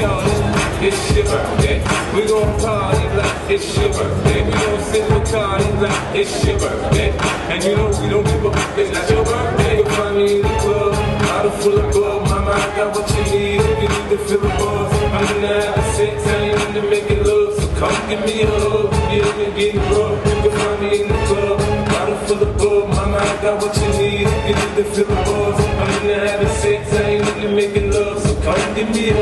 shawty, it's your birthday. We gon' party like it's your birthday. We gon' sip Bacardi like it's your birthday. And you know we don't give a fuck, it's not your birthday. You'll find me you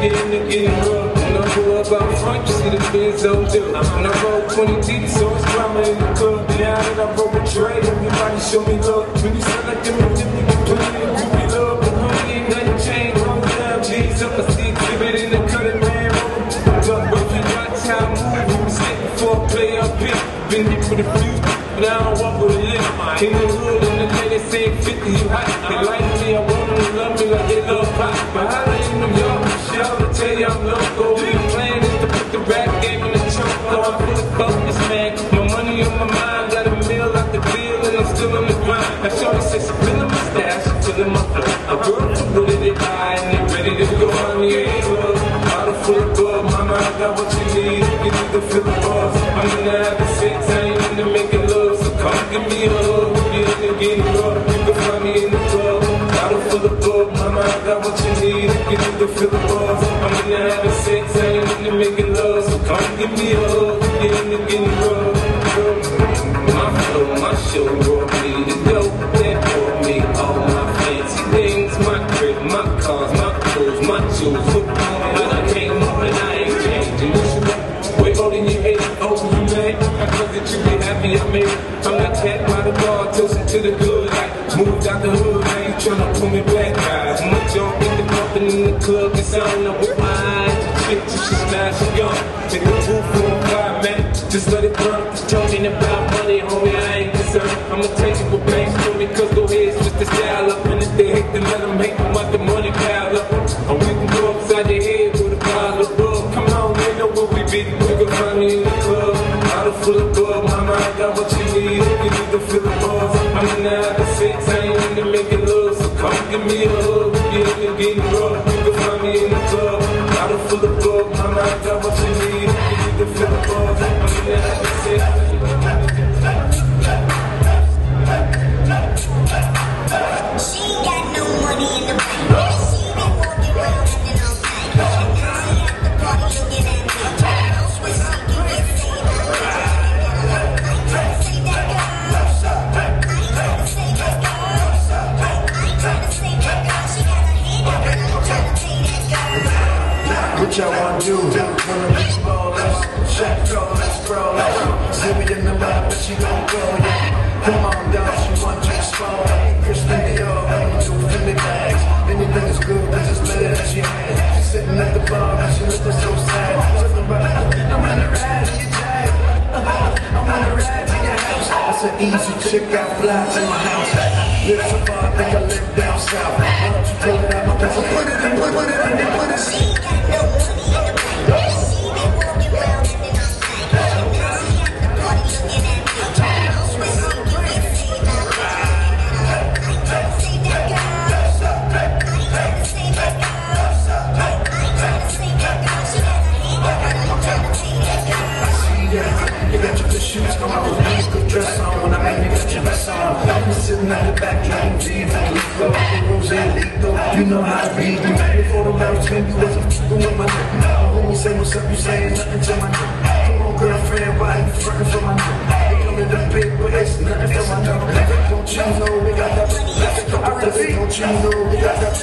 get getting. When I pull up out front, you see the Benz on. When I roll 20 deep, so it's drama in the. Now that I roll with Dre, everybody show me love. When you sound like them, you can play it, you be love. But nothing changed. Roll down, G's up, I see exhibit in the cutting, but you watch how I move. You mistake before play up here. Been for the few, got what you need. You need to feel the buzz. I'm in the having sex, I ain't into making love. So come give me a hug, get in and get rough. My flow, my show brought me to go. That brought me all my fancy things, my crib, my cars, my clothes, my shoes. Football, when I came and I ain't changing. This is way holding your head, oh you? I thought that you be happy I made. She's smash, she gone. Take the for just let it run. Just talking about money, homie, I ain't concerned. I'ma take you what banks for me, cause go ahead, switch the style up. And if they hate, then let them hate, them, let the money pile up. Or we can go upside the head with a pile of bug. Come on, they know where we be. You can find me in the club, bottle full of bug. Mama, I got what you need, you need to feel the buzz. I'm in the sex, I ain't into making love. So come give me a hug, get in and get rough. What y'all wanna do? Wanna be ballers, shot callers, crawlers. See me in the lab, but she gon' go, yeah. Come on down, she want to spoil. Christian Dior, I'm two Philly bags. Anything is good, I just let it at your. She's sitting at the bar, and she looking so sad. That's an easy chick, I fly to my house. Live I think I live down south. Why don't you pull it out my pants put it in, put it in, put it in. You your vest on. I'm sitting at the back drinking tea, drinking flow, rose lethal. You know how to read me. Before the marriage came, you wasn't fucking with my nigga. When you say what's up, you saying nothing to my nigga. Come on, girlfriend, why you frontin' for my nigga? They come in the big, but it's nothing for my nigga. Don't you know we got that? Don't you know we got that?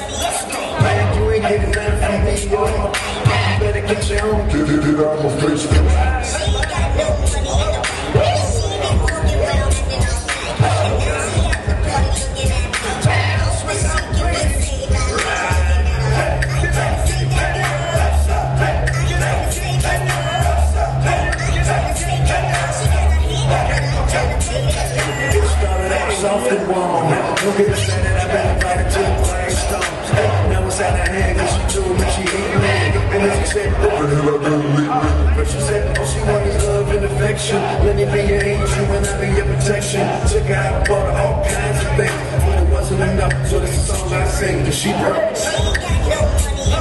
Man, you ain't getting nothing from me, yo. You better get your own. Get it, out my face. Don't get excited, I've been invited to the Flamestones. Hey, now it's out of hand, cause she told me she hate me. And then she said, What the hell I done lately? but she said, all she want is love and affection. Let me be your angel and I'll be your protection. Took her out, bought her all kinds of things. But it wasn't enough, so this is a song I sing, cause she broke.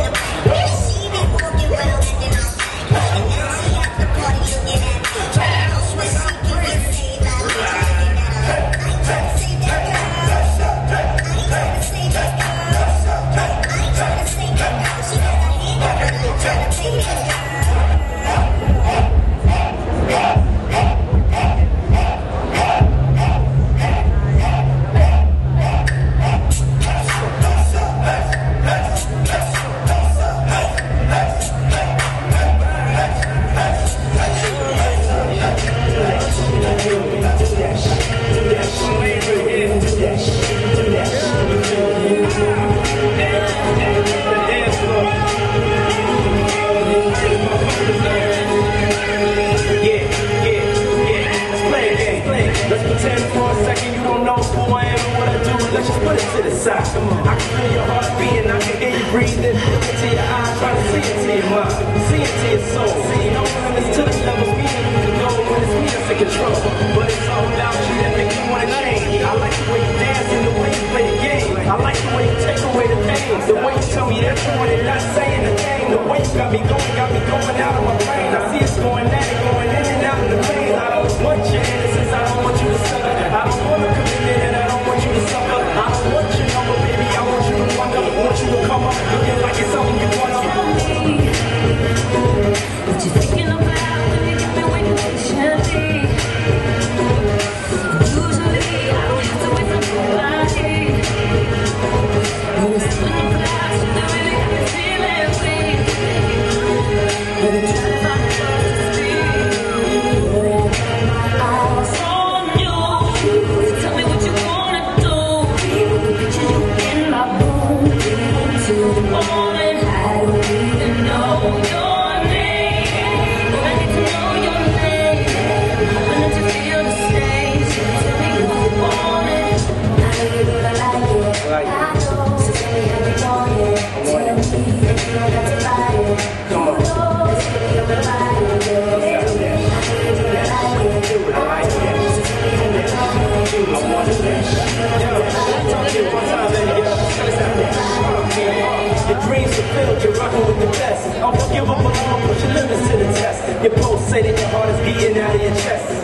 Oh,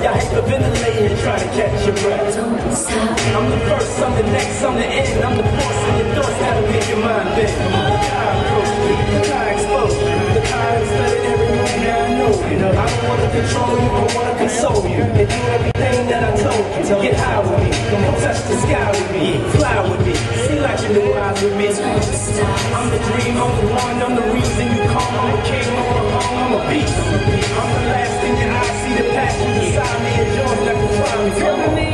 You're hyperventilating, trying to catch your breath. Don't stop. I'm the first, I'm the next, I'm the end. I'm the force in your thoughts, gotta make your mind bend. I don't wanna control you, I wanna console you. And do everything that I told you. Get high with me, come on, touch the sky with me, fly with me, see like you new eyes with me. I'm the dream, I'm the one, I'm the reason you call. I'm a king, I'm a home, I'm a beast. I'm the last thing that I see the passion inside me is yours, love. a promise. Tell me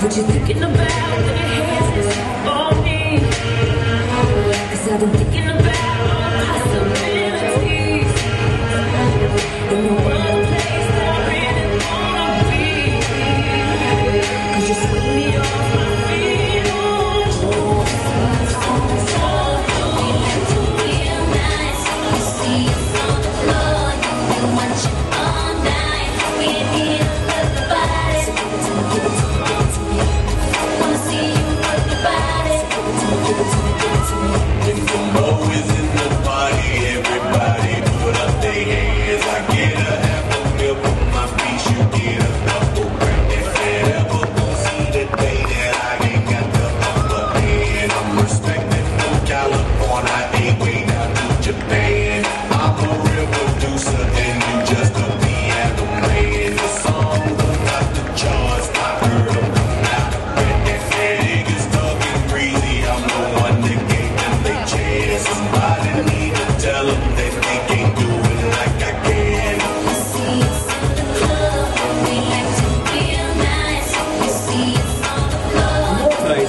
what you thinking about when your hands